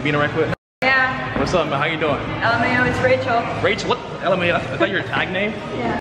to be right quick? Yeah. What's up, man? How you doing? LMAO, it's Rachel. Rachel, what? LMAO. Is that your tag name? Yeah.